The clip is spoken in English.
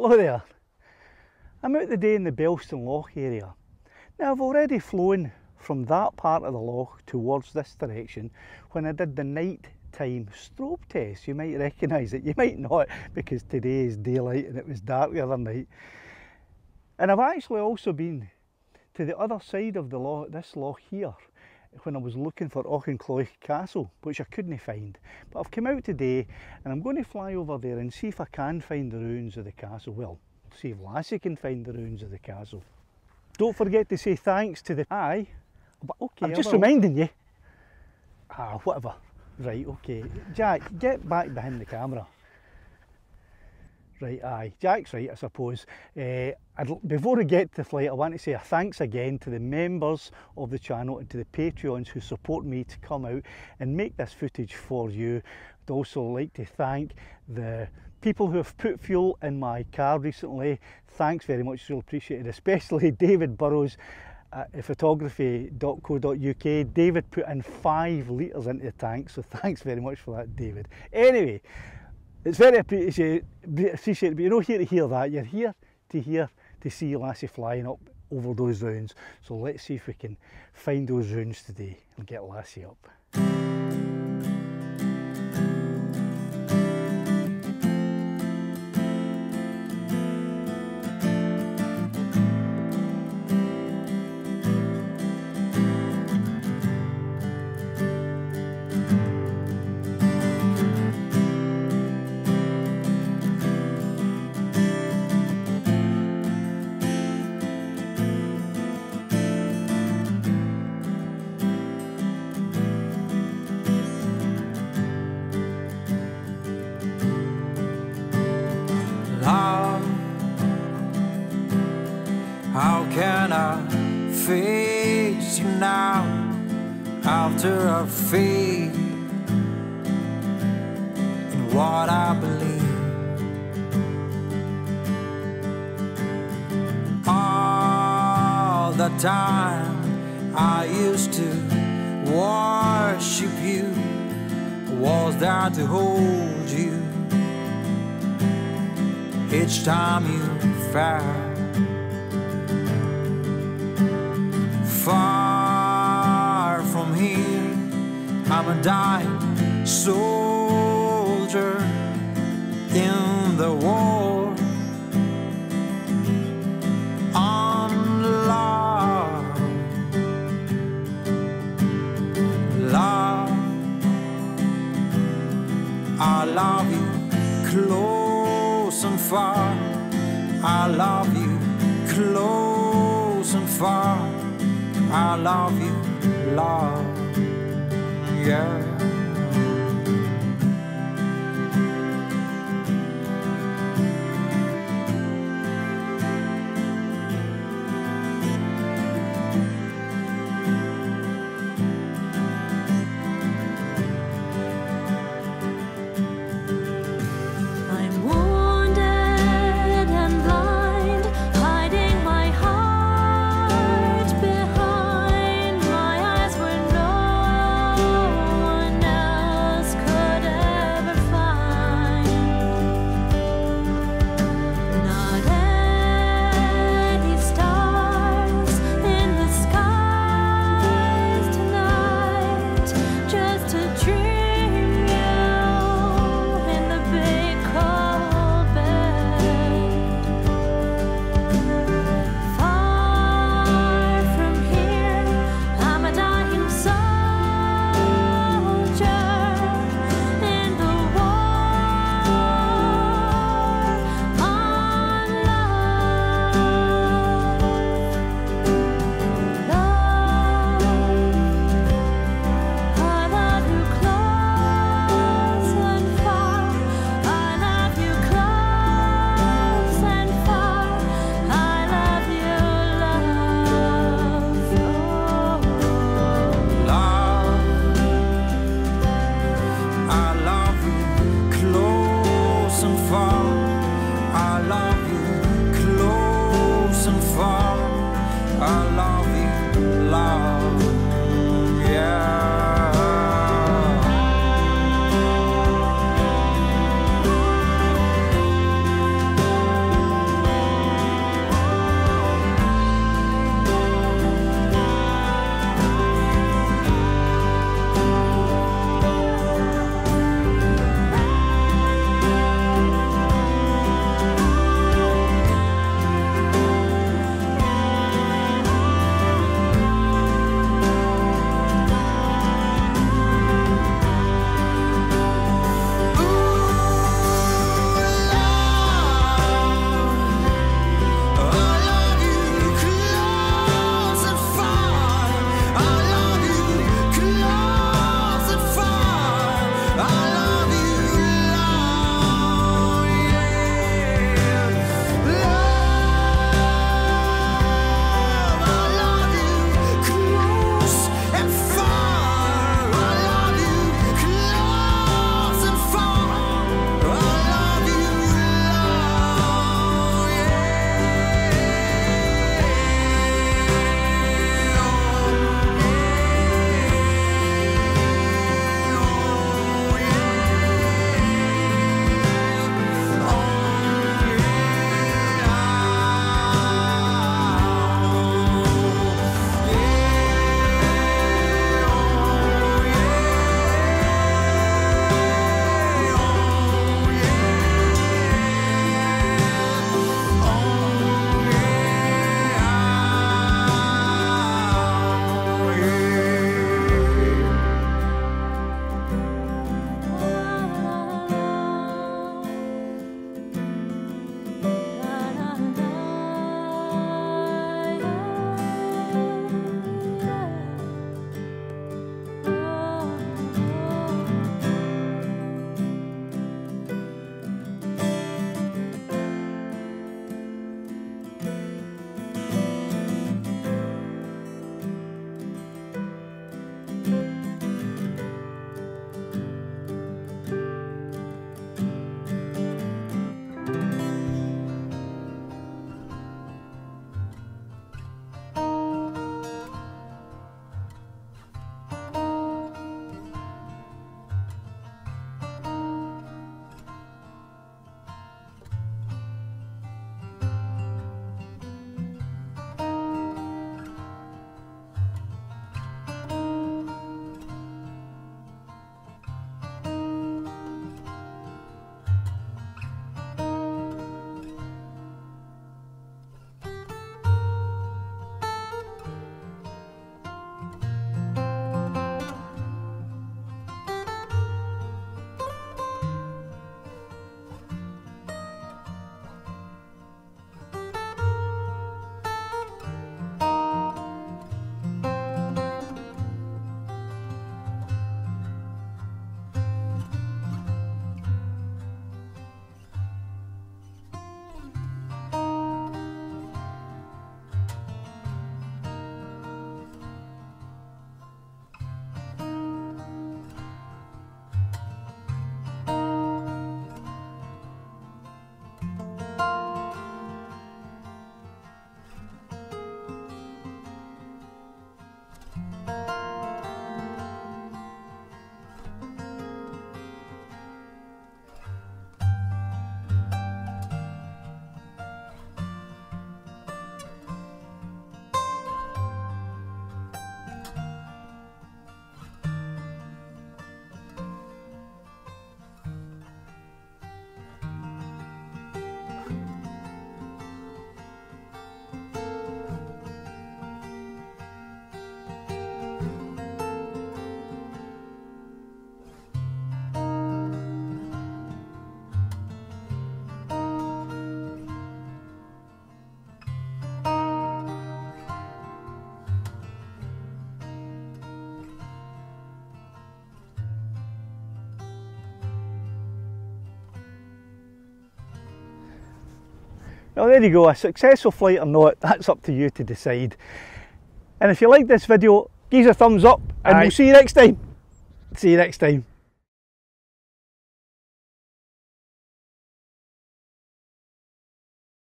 Hello there. I'm out today in the Belston Loch area. Now I've already flown from that part of the loch towards this direction when I did the night time strobe test. You might recognise it, you might not because today is daylight and it was dark the other night. And I've actually also been to the other side of the loch, this loch here when I was looking for Auchincloich Castle, which I couldn't find. But I've come out today and I'm going to fly over there and see if I can find the ruins of the castle. Well, see if Lassie can find the ruins of the castle. Don't forget to say thanks to the... Aye, but okay, I'm just reminding you. Ah, whatever. Right, okay. Jack, get back behind the camera. Right, aye, Jack's right, I suppose. Uh, before we get to flight, I want to say a thanks again to the members of the channel and to the Patreons who support me to come out and make this footage for you. I'd also like to thank the people who have put fuel in my car recently. Thanks very much, really appreciate it, especially David Burrows at photography.co.uk. David put in five litres into the tank, so thanks very much for that, David. Anyway, it's very appreciated, uh, appreciated, but you're not here to hear that, you're here to hear, to see Lassie flying up over those ruins. So let's see if we can find those ruins today and get Lassie up. Can I face you now after a faith in what I believe? All the time I used to worship you was there to hold you each time you fell. Far from here. I'm a dying soldier in the war. On love, love. I love you close and far. I love you close and far. I love you, love, yeah. love Now there you go, a successful flight or not, that's up to you to decide. And if you like this video, give us a thumbs up and Aye. we'll see you next time. See you next time.